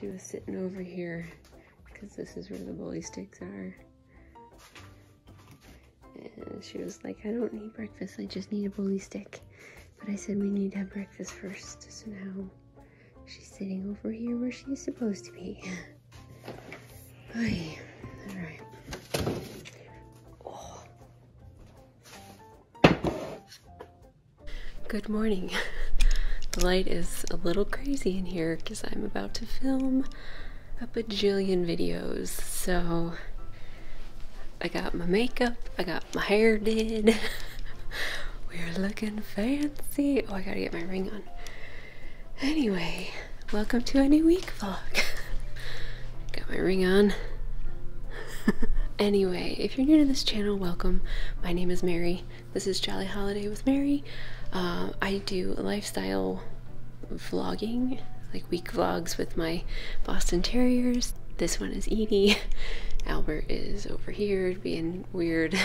she was sitting over here because this is where the bully sticks are. And she was like, I don't need breakfast, I just need a bully stick. But I said we need to have breakfast first. So now she's sitting over here where she's supposed to be. Alright. Oh. Good morning. Light is a little crazy in here because I'm about to film a bajillion videos. So I got my makeup, I got my hair did. We're looking fancy. Oh, I gotta get my ring on. Anyway, welcome to a new week vlog. got my ring on. anyway, if you're new to this channel, welcome. My name is Mary. This is Jolly Holiday with Mary. Uh, I do lifestyle vlogging, like week vlogs with my Boston Terriers. This one is Edy. Albert is over here being weird.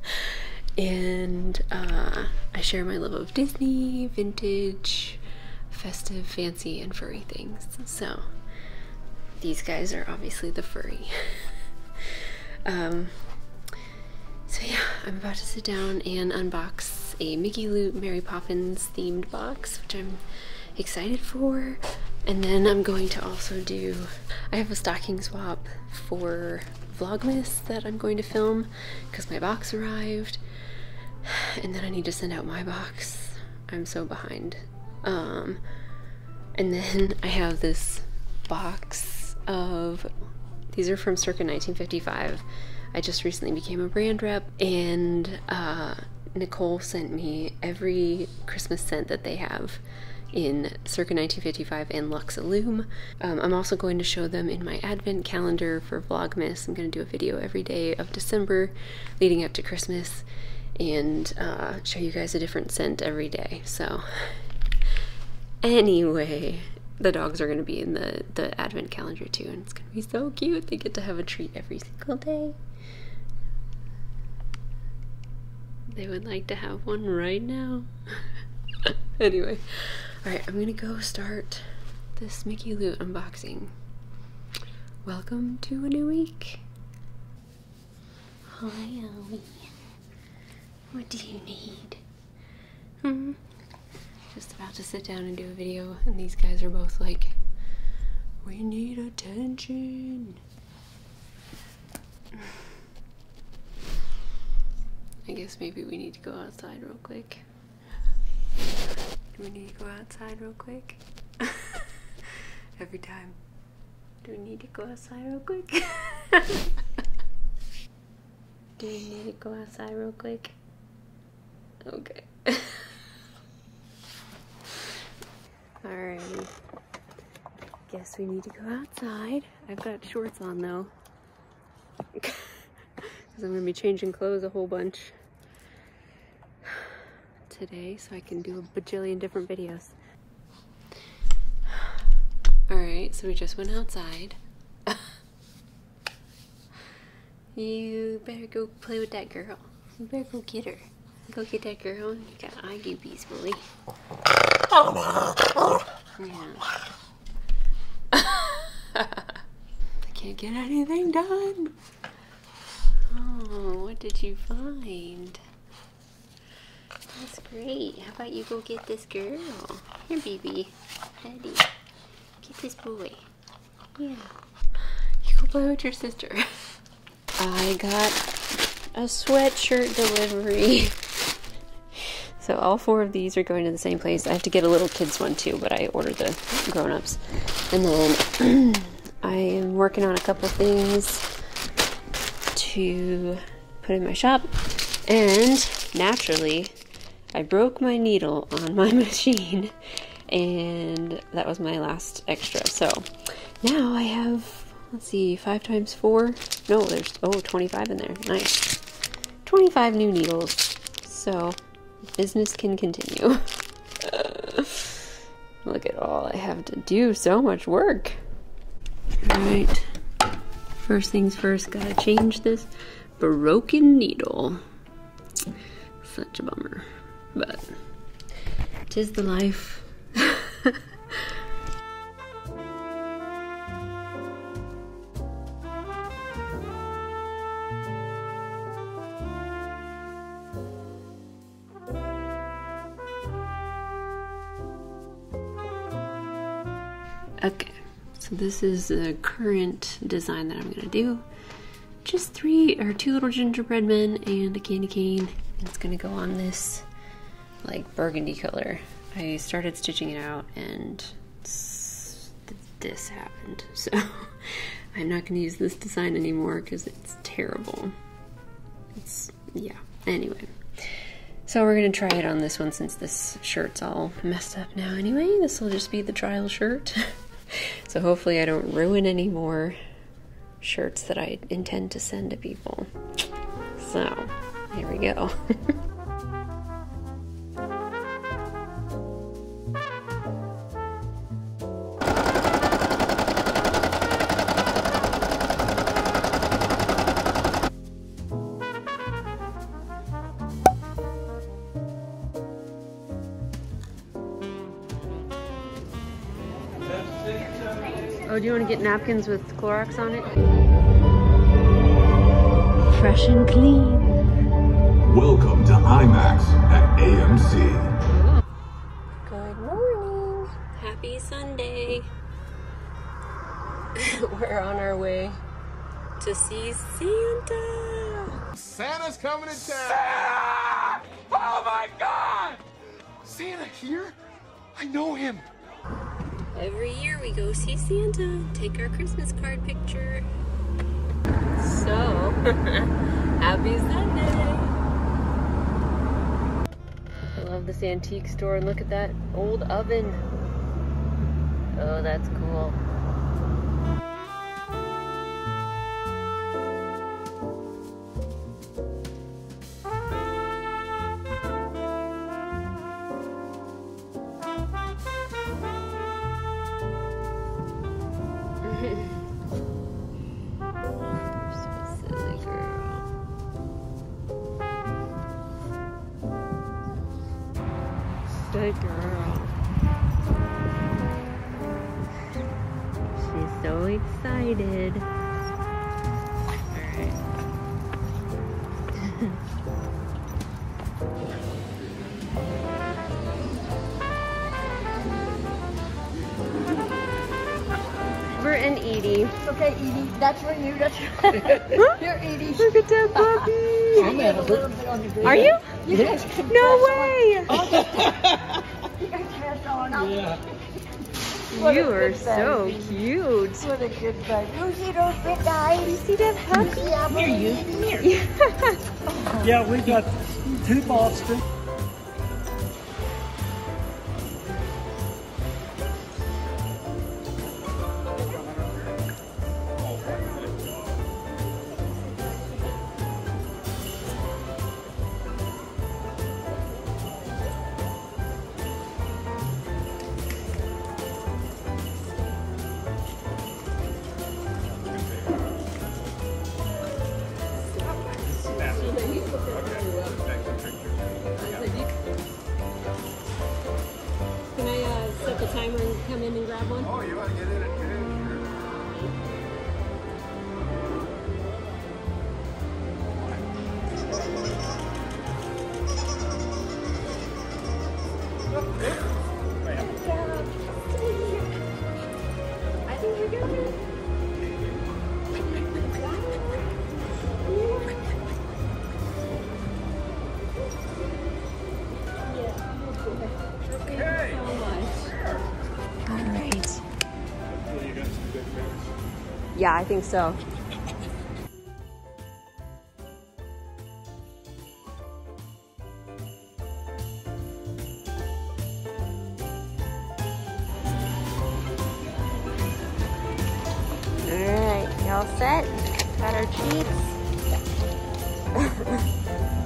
and uh, I share my love of Disney, vintage, festive, fancy, and furry things. So these guys are obviously the furry. um, so yeah, I'm about to sit down and unbox a Mickey Loot Mary Poppins themed box, which I'm excited for. And then I'm going to also do, I have a stocking swap for Vlogmas that I'm going to film because my box arrived. And then I need to send out my box. I'm so behind. Um, and then I have this box of, these are from circa 1955 I just recently became a brand rep, and uh, Nicole sent me every Christmas scent that they have in circa 1955 and Luxe Um, I'm also going to show them in my advent calendar for Vlogmas. I'm going to do a video every day of December leading up to Christmas and uh, show you guys a different scent every day. So, anyway, the dogs are going to be in the, the advent calendar too, and it's going to be so cute. They get to have a treat every single day. They would like to have one right now. anyway, alright, I'm gonna go start this Mickey Loot unboxing. Welcome to a new week. Hi, Ellie. What do you need? Hmm? Just about to sit down and do a video, and these guys are both like, We need attention. I guess maybe we need to go outside real quick. Do we need to go outside real quick? Every time. Do we need to go outside real quick? Do we need to go outside real quick? Okay. Alrighty. Guess we need to go outside. I've got shorts on though. Because I'm going to be changing clothes a whole bunch today so I can do a bajillion different videos. Alright, so we just went outside. you better go play with that girl. You better go get her. Go get that girl. You got eye goopies, bully. Yeah. I can't get anything done. Oh, what did you find? That's great. How about you go get this girl? Here, baby. Daddy. Get this boy. Yeah. You go play with your sister. I got a sweatshirt delivery. So all four of these are going to the same place. I have to get a little kids one too, but I ordered the grown-ups. And then I am working on a couple things to put in my shop. And naturally, I broke my needle on my machine, and that was my last extra. So now I have, let's see, five times four. No, there's, oh, 25 in there. Nice. 25 new needles. So business can continue. Look at all I have to do. So much work. All right. First things first, gotta change this broken needle. Such a bummer, but tis the life. This is the current design that I'm gonna do. Just three or two little gingerbread men and a candy cane. It's gonna go on this like burgundy color. I started stitching it out and this happened. So I'm not gonna use this design anymore because it's terrible. It's, yeah, anyway. So we're gonna try it on this one since this shirt's all messed up now anyway. This will just be the trial shirt. so hopefully I don't ruin any more shirts that I intend to send to people. So, here we go. you want to get napkins with Clorox on it? Fresh and clean. Welcome to IMAX at AMC. We go see Santa, take our Christmas card picture. So, happy Sunday! I love this antique store and look at that old oven. Oh, that's cool. Good girl. She's so excited. Alright. We're in Edy. Okay, Edy, that's for you. That's for Here, Edy. Look at that puppy. I'm a little bit on the. Are you? You guys can No way. on. You guys press on. Yeah. You are so baby. cute. What a good baby. You see those big guys? You see that puppy? Yeah, Here, you. Here. Yeah, we got two Boston. Yeah, I think so. All right, y'all set? Got our treats.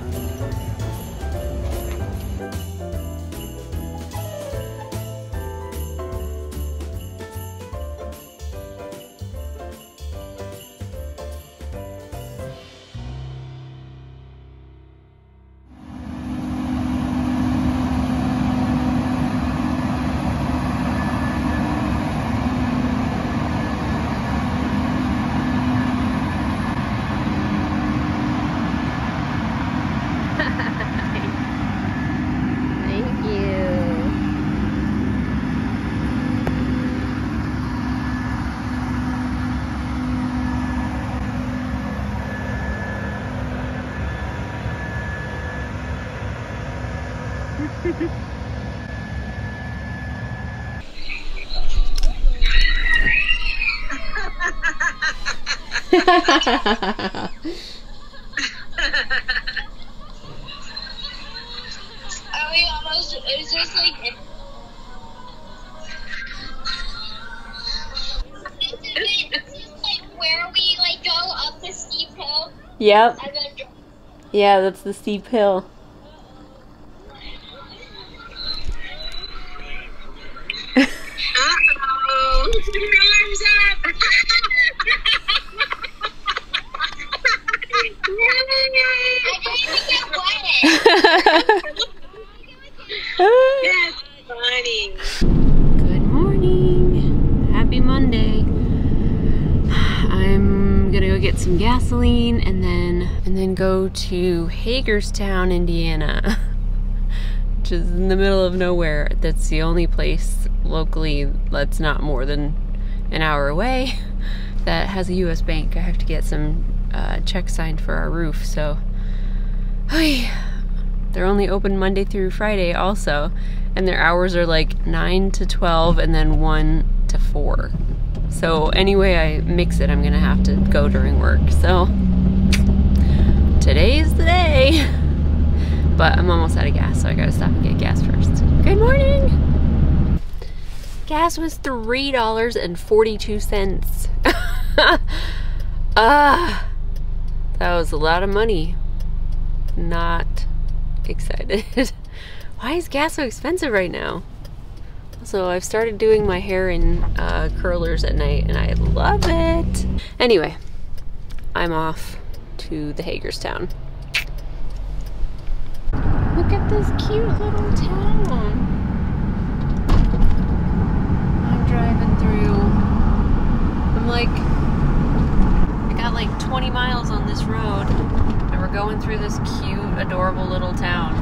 Are we almost? Is this like? This is it. This is like where we like go up the steep hill Yep. and then. Yeah, that's the steep hill. I didn't even get wet. That's funny. Good morning. Happy Monday. I'm gonna go get some gasoline and then and then go to Hagerstown, Indiana. Which is in the middle of nowhere. That's the only place locally that's not more than an hour away that has a US bank. I have to get some uh, checks signed for our roof, so they're only open Monday through Friday also, and their hours are like 9 to 12 and then 1 to 4. So anyway I mix it, I'm gonna have to go during work. So today's the day. But I'm almost out of gas, so I gotta stop and get gas first. Good morning! Gas was $3.42. Ah, that was a lot of money. Not excited. Why is gas so expensive right now? So I've started doing my hair in uh, curlers at night and I love it. Anyway, I'm off to the Hagerstown. Look at this cute little town. I'm driving through. I'm like, got like 20 miles on this road and we're going through this cute, adorable little town.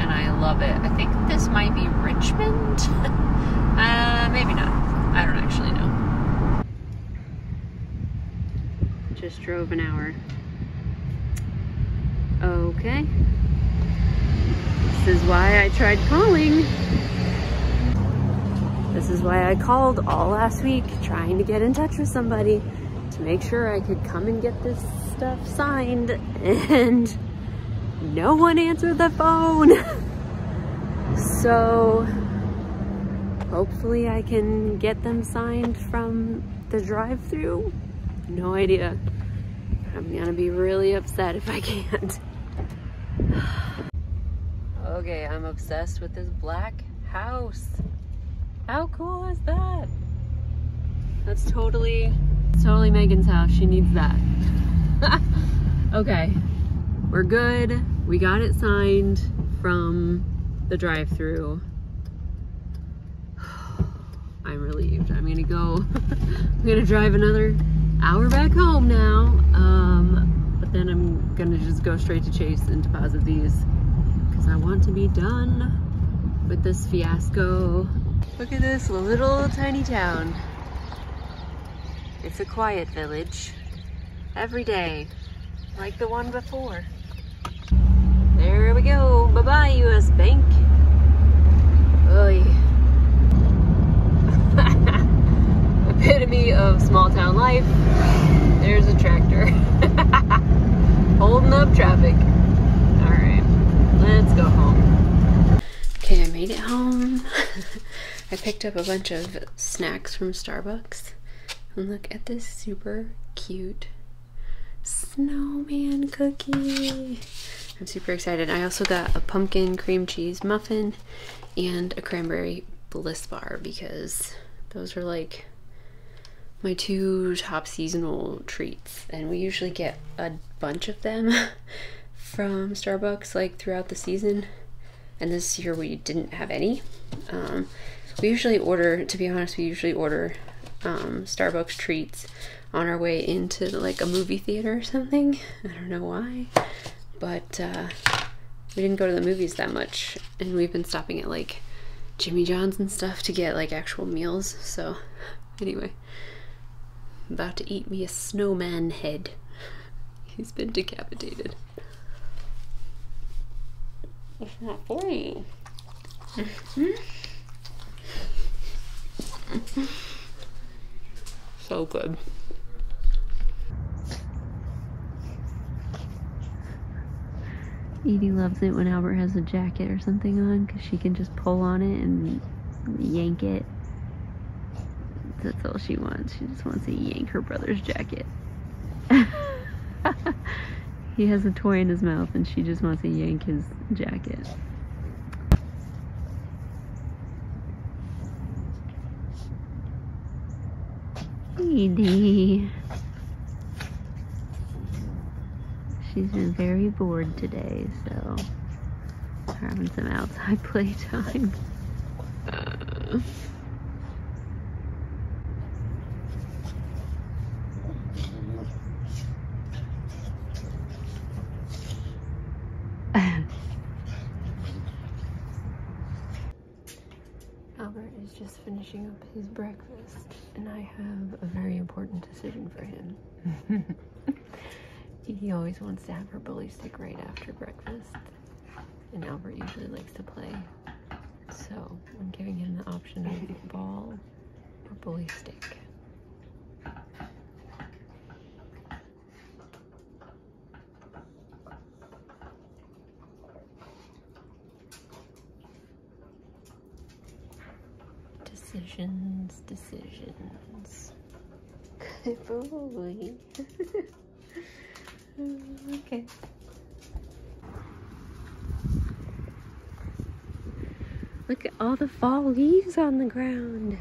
And I love it. I think this might be Richmond. uh, maybe not. I don't actually know. Just drove an hour. Okay. This is why I tried calling. This is why I called all last week trying to get in touch with somebody to make sure I could come and get this stuff signed and no one answered the phone. so hopefully I can get them signed from the drive-through. No idea. I'm gonna be really upset if I can't. okay, I'm obsessed with this black house. How cool is that? That's totally, totally Megan's house. She needs that. okay, we're good. We got it signed from the drive-through. I'm relieved. I'm gonna go, I'm gonna drive another hour back home now. Um, but then I'm gonna just go straight to Chase and deposit these because I want to be done with this fiasco. Look at this little tiny town. It's a quiet village. Every day, like the one before. There we go. Bye-bye, US Bank. Oy. Epitome of small town life. There's a tractor. Holding up traffic. Alright, let's go home. Okay, I made it home. I picked up a bunch of snacks from Starbucks. And look at this super cute snowman cookie. I'm super excited. I also got a pumpkin cream cheese muffin and a cranberry bliss bar because those are like my two top seasonal treats and we usually get a bunch of them from Starbucks like throughout the season and this year we didn't have any um, we usually order to be honest we usually order um, Starbucks treats on our way into like a movie theater or something I don't know why but uh, we didn't go to the movies that much and we've been stopping at like Jimmy John's and stuff to get like actual meals so anyway about to eat me a snowman head. He's been decapitated. It's not for you. so good. Edy loves it when Albert has a jacket or something on because she can just pull on it and yank it. That's all she wants. She just wants to yank her brother's jacket. he has a toy in his mouth and she just wants to yank his jacket. Edy. She's been very bored today, so having some outside playtime. Uh. Albert is just finishing up his breakfast, and I have a very important decision for him. he always wants to have her bully stick right after breakfast, and Albert usually likes to play. So I'm giving him the option of ball or bully stick. Decisions, decisions. Good boy. okay. Look at all the fall leaves on the ground.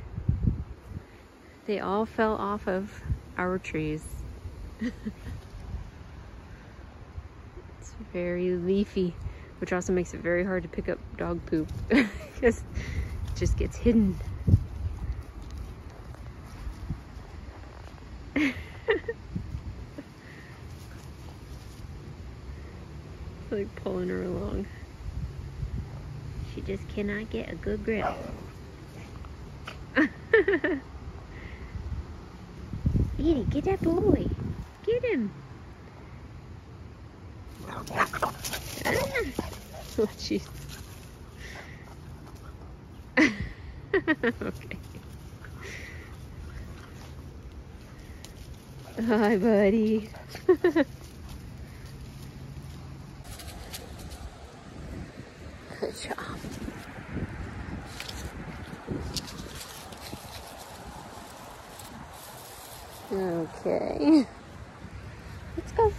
They all fell off of our trees. it's very leafy, which also makes it very hard to pick up dog poop because it just gets hidden. like pulling her along. She just cannot get a good grip. Edy, get that boy. Get him. Ah. Oh, jeez. okay. Hi, buddy. Good job. Okay. Let's go.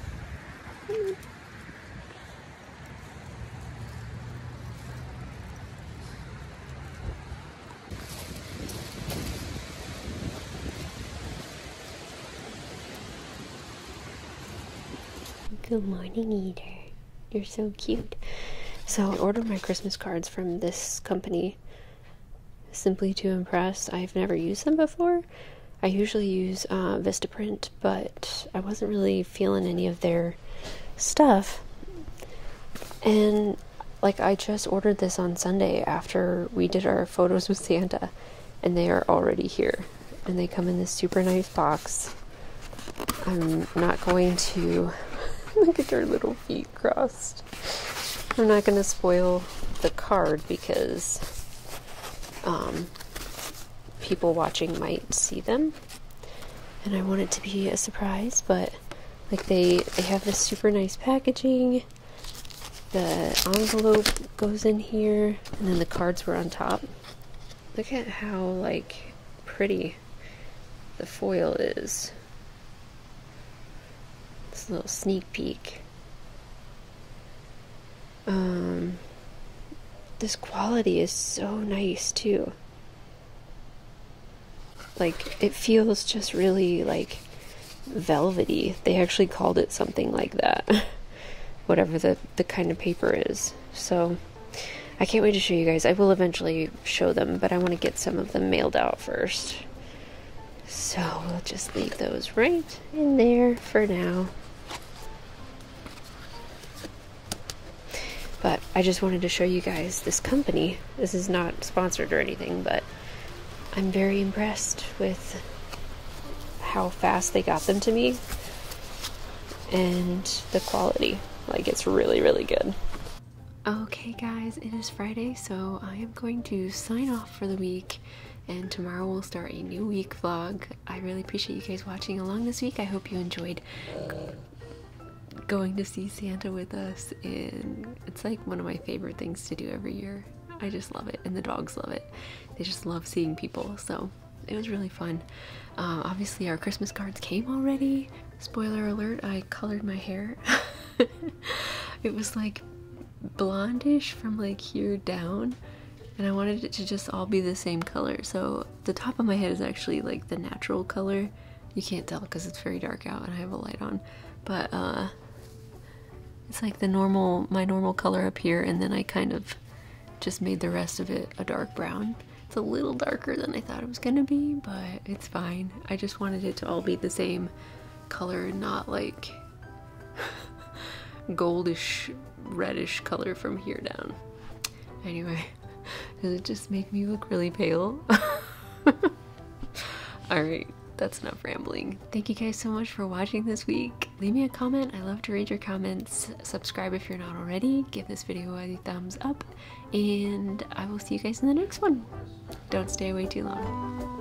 Good morning, Eater. You're so cute. So, I ordered my Christmas cards from this company simply to impress. I've never used them before. I usually use uh, Vistaprint, but I wasn't really feeling any of their stuff. And like, I just ordered this on Sunday after we did our photos with Santa, and they are already here. And they come in this super nice box. I'm not going to look at their little feet crossed. I'm not going to spoil the card because um, people watching might see them, and I want it to be a surprise. But like they they have this super nice packaging. The envelope goes in here, and then the cards were on top. Look at how like pretty the foil is. This little sneak peek. Um, this quality is so nice too. Like, it feels just really like velvety. They actually called it something like that. Whatever the, the kind of paper is. So, I can't wait to show you guys. I will eventually show them, but I want to get some of them mailed out first. So, we'll just leave those right in there for now. But I just wanted to show you guys this company. This is not sponsored or anything, but I'm very impressed with how fast they got them to me and the quality. Like, it's really, really good. Okay, guys, it is Friday, so I am going to sign off for the week, and tomorrow we'll start a new week vlog. I really appreciate you guys watching along this week. I hope you enjoyed going to see Santa with us, and it's like one of my favorite things to do every year. I just love it, and the dogs love it. They just love seeing people, so it was really fun. Uh, obviously, our Christmas cards came already. Spoiler alert, I colored my hair. it was like blondish from like here down and I wanted it to just all be the same color. So the top of my head is actually like the natural color. You can't tell because it's very dark out and I have a light on. But uh it's like the normal my normal color up here and then I kind of just made the rest of it a dark brown. It's a little darker than I thought it was gonna be, but it's fine. I just wanted it to all be the same color, not like goldish reddish color from here down. Anyway, does it just make me look really pale? Alright, that's enough rambling. Thank you guys so much for watching this week. Leave me a comment. I love to read your comments. Subscribe if you're not already. Give this video a thumbs up. And I will see you guys in the next one. Don't stay away too long.